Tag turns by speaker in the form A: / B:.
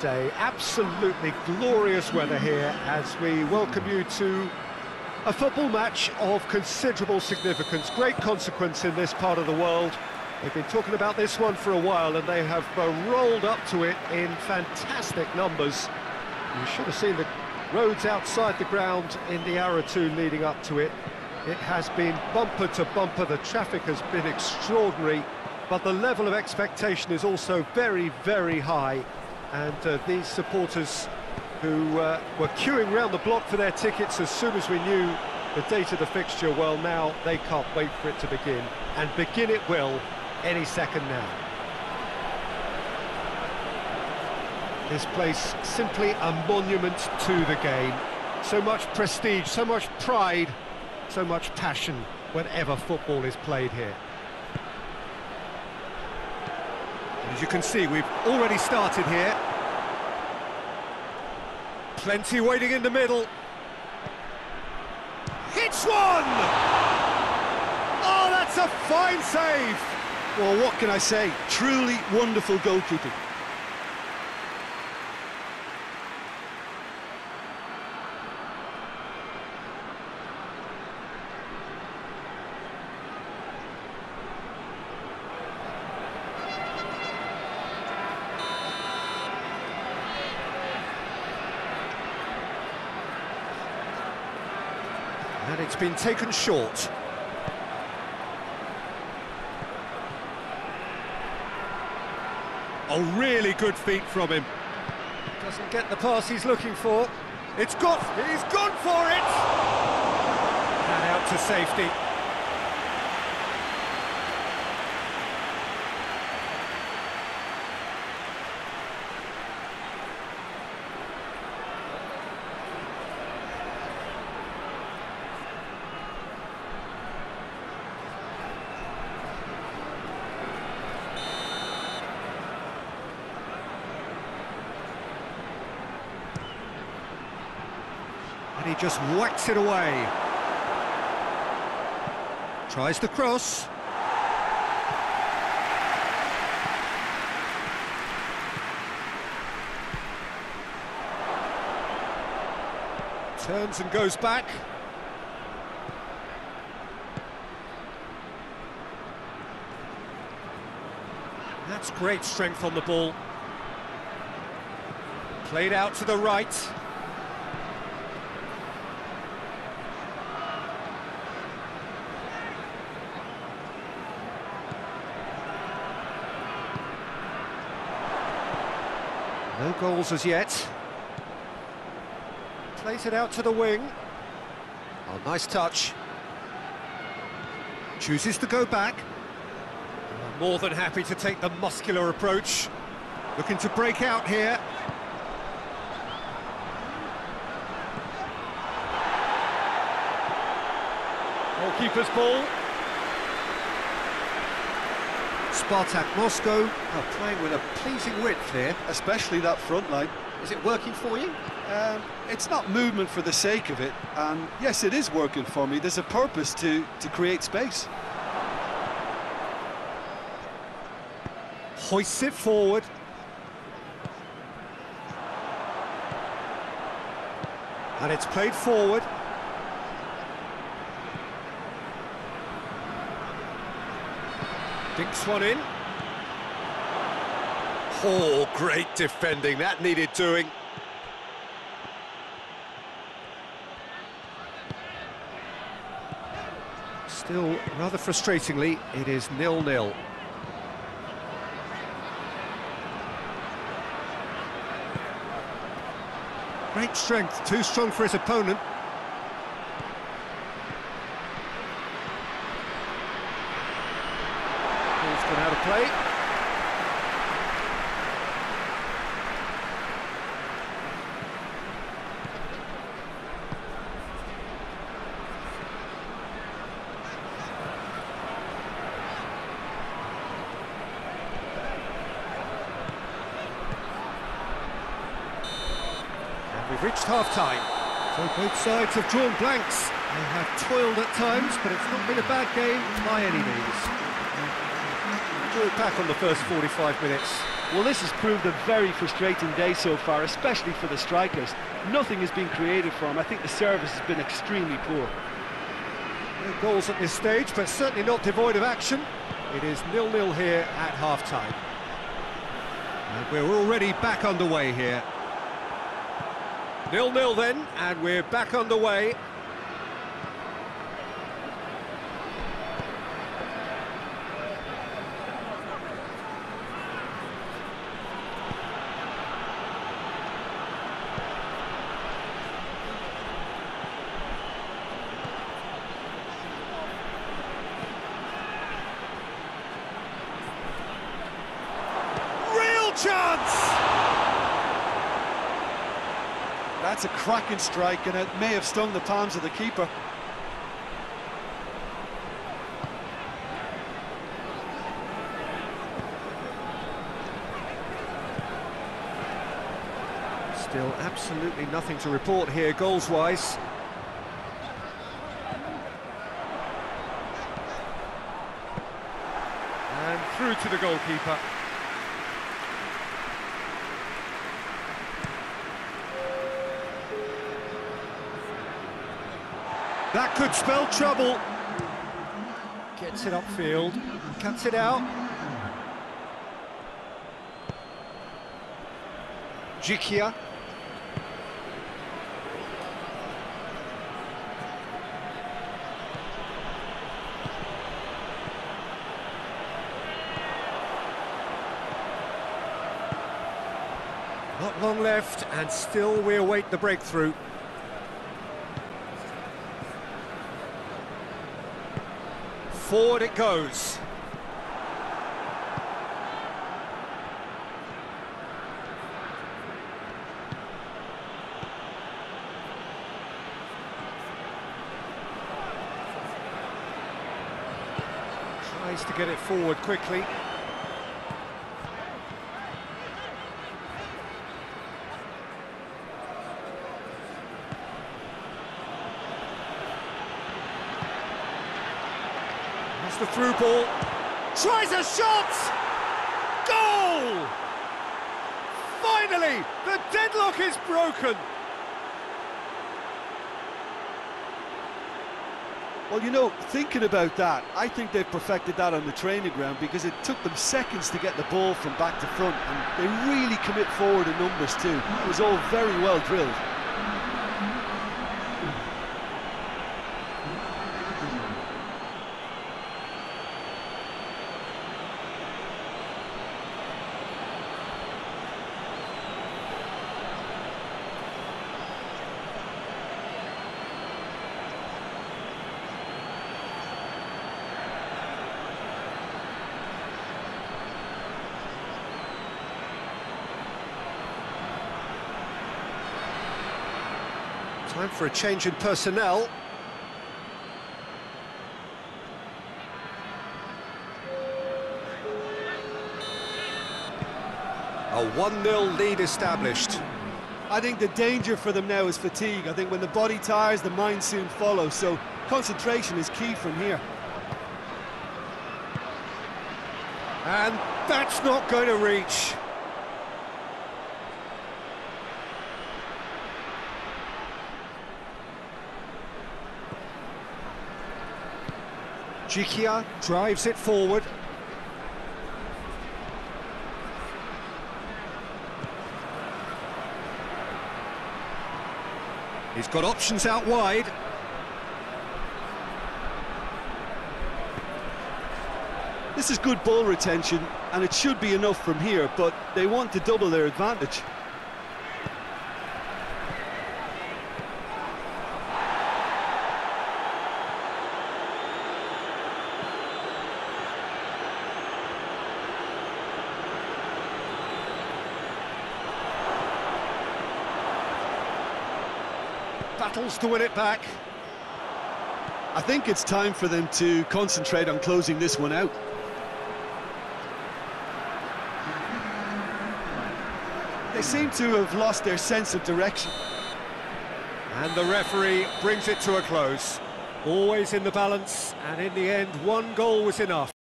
A: day. Absolutely glorious weather here as we welcome you to a football match of considerable significance, great consequence in this part of the world. They've been talking about this one for a while and they have uh, rolled up to it in fantastic numbers. You should have seen the roads outside the ground in the hour or two leading up to it. It has been bumper to bumper, the traffic has been extraordinary, but the level of expectation is also very, very high. And uh, these supporters who uh, were queuing round the block for their tickets as soon as we knew the date of the fixture, well, now they can't wait for it to begin. And begin it will any second now. This place simply a monument to the game. So much prestige, so much pride, so much passion whenever football is played here. As you can see, we've already started here. Plenty waiting in the middle. Hits one! Oh, that's a fine save!
B: Well, what can I say? Truly wonderful goalkeeping.
A: And it's been taken short. A really good feat from him. Doesn't get the pass he's looking for. It's got, he's gone for it! And out to safety. And he just whacks it away. Tries the cross. Turns and goes back. That's great strength on the ball. Played out to the right. No goals as yet. Plays it out to the wing. Oh, nice touch. Chooses to go back. More than happy to take the muscular approach. Looking to break out here. Goalkeeper's ball. Spartak Moscow are playing with a pleasing width here.
B: Especially that front line.
A: Is it working for you?
B: Um, it's not movement for the sake of it, and yes, it is working for me. There's a purpose to, to create space.
A: Hoists it forward. And it's played forward. Dinks one in. Oh, great defending. That needed doing. Still, rather frustratingly, it is nil-nil. Great strength, too strong for his opponent. Ball's gone out of play. We've reached half-time. So both sides have drawn blanks. They have toiled at times, but it's not been a bad game by any means. It back on the first 45 minutes.
C: Well, this has proved a very frustrating day so far, especially for the strikers. Nothing has been created for them. I think the service has been extremely poor.
A: No goals at this stage, but certainly not devoid of action. It is nil-nil here at half-time. And we're already back underway here. Nil-nil then, and we're back underway. Chance!
B: That's a cracking strike, and it may have stung the palms of the keeper.
A: Still absolutely nothing to report here, goals-wise. And through to the goalkeeper. That could spell trouble. Gets it upfield, cuts it out. Jikia. Not long left, and still we await the breakthrough. Forward it goes. Tries to get it forward quickly. Through ball. Tries a shot! Goal! Finally, the deadlock is broken.
B: Well, you know, thinking about that, I think they've perfected that on the training ground because it took them seconds to get the ball from back to front, and they really commit forward in numbers too. It was all very well drilled.
A: Time for a change in personnel. A 1-0 lead established.
B: I think the danger for them now is fatigue. I think when the body tires, the mind soon follows. So concentration is key from here.
A: And that's not going to reach. Jikia drives it forward. He's got options out wide.
B: This is good ball retention, and it should be enough from here, but they want to double their advantage.
A: Battles to win it back.
B: I think it's time for them to concentrate on closing this one out. They seem to have lost their sense of direction.
A: And the referee brings it to a close. Always in the balance, and in the end, one goal was enough.